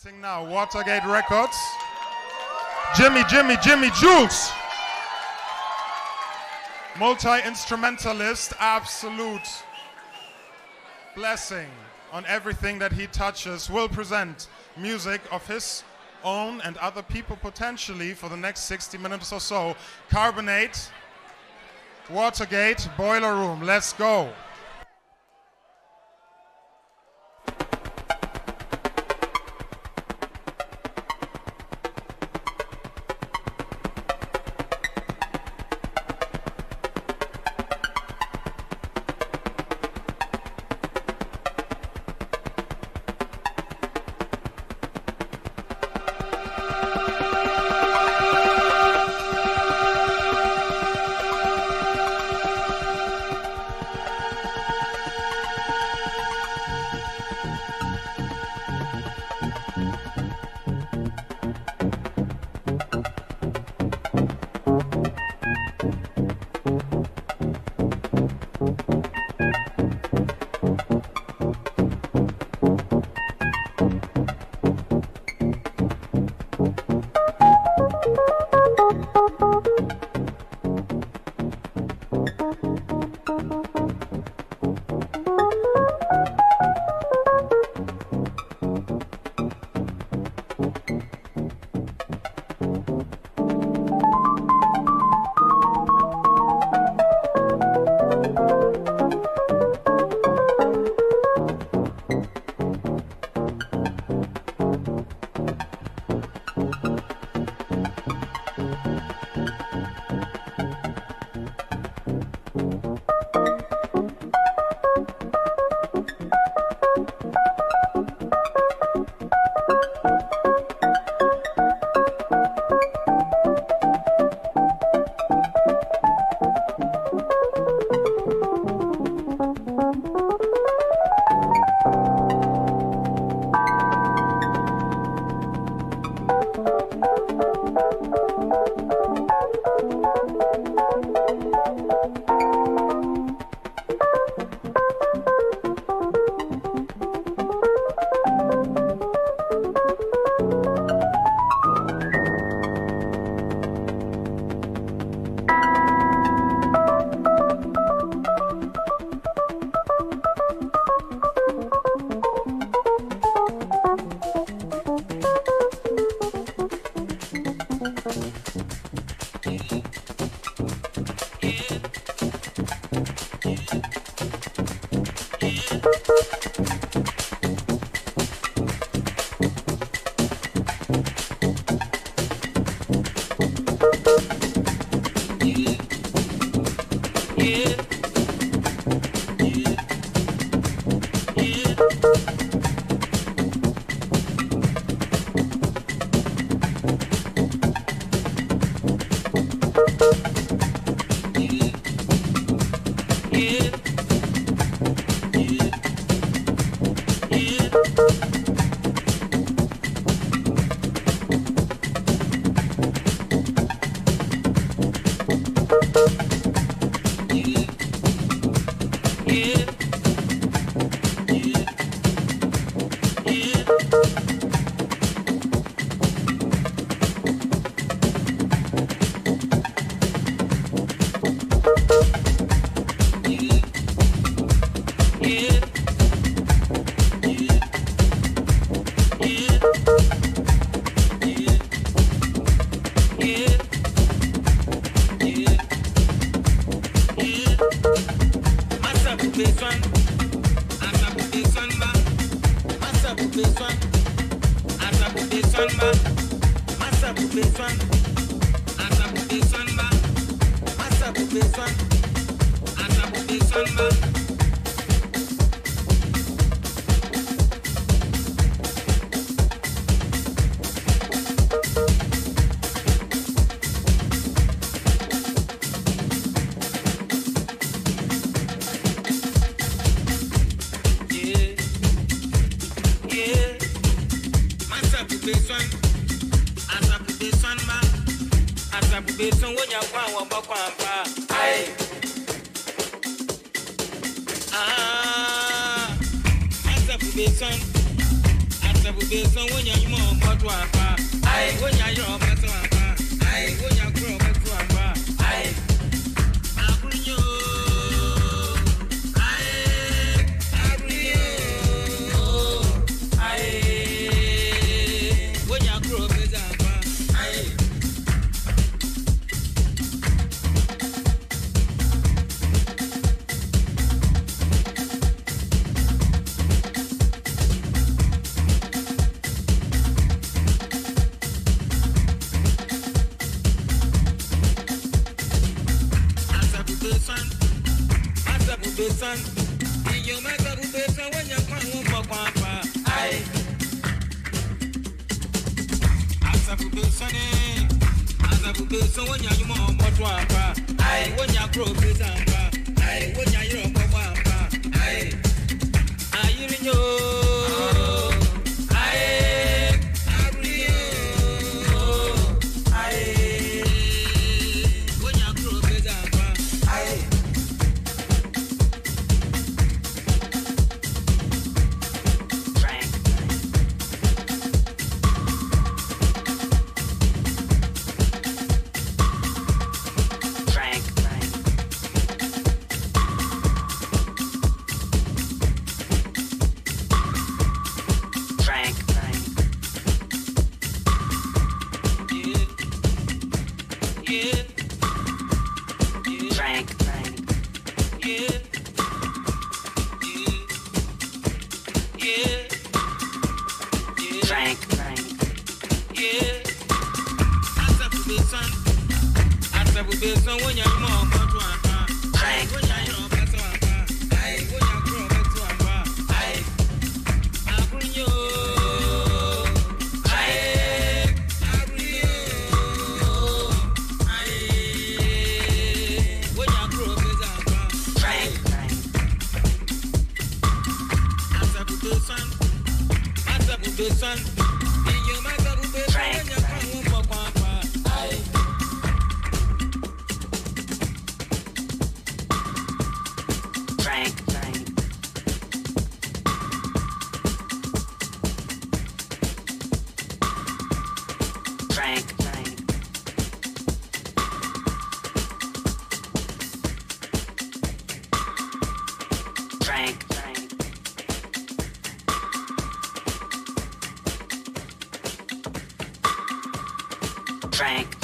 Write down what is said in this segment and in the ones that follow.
Presenting now Watergate Records. Jimi, Jimi, Jimi Jules. Multi instrumentalist, absolute blessing on everything that he touches. Will present music of his own and other people potentially for the next 60 minutes or so. Carbonate, Watergate, Boiler Room. Let's go. Sunday. As I would be so when you're more what wampa. I when your crop is ampa. I when you're your papa. I. I you know. drank.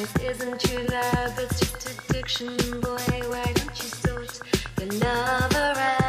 It isn't true love, it's just addiction, boy. Why don't you sort your love around?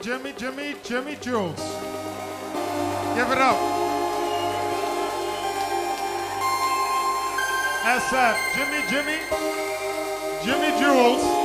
Jimi, Jimi, Jimi, Jules. Give it up. Said, Jimi, Jimi, Jimi Jules.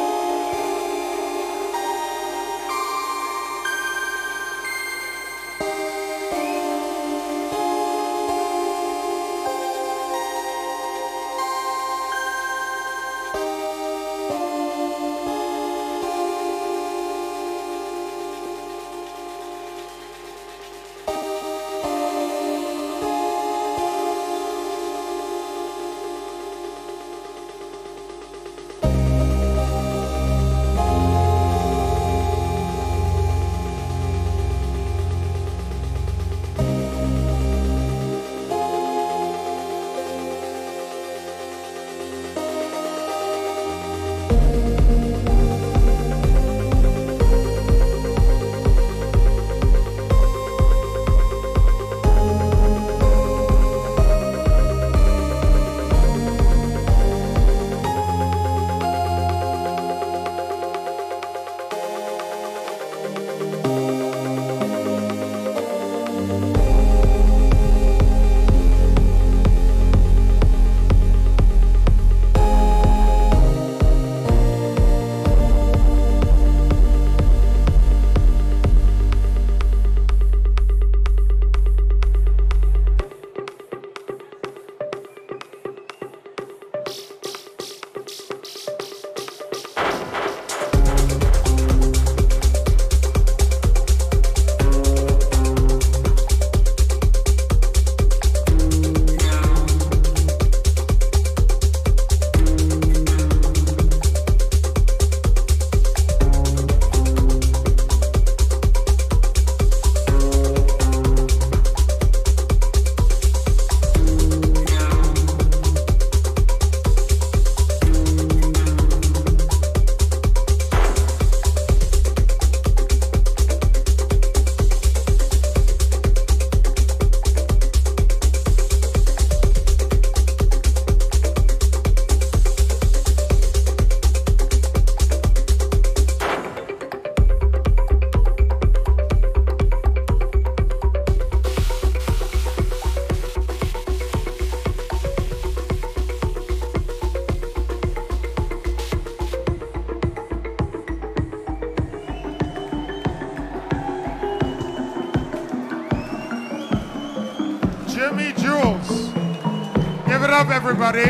Everybody.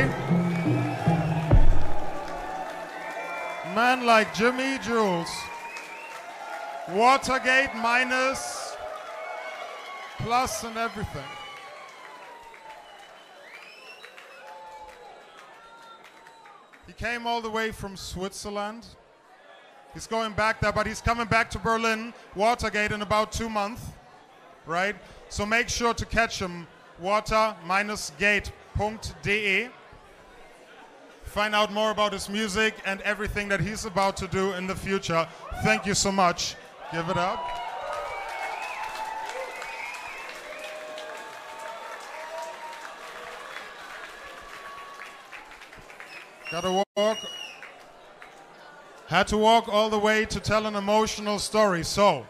Man like Jimi Jules. Watergate minus, plus, and everything. He came all the way from Switzerland. He's going back there, but he's coming back to Berlin, Watergate, in about two months, right? So make sure to catch him, water-gate.de. Find out more about his music and everything that he's about to do in the future. Thank you so much. Give it up. Gotta walk. Had to walk all the way to tell an emotional story. So,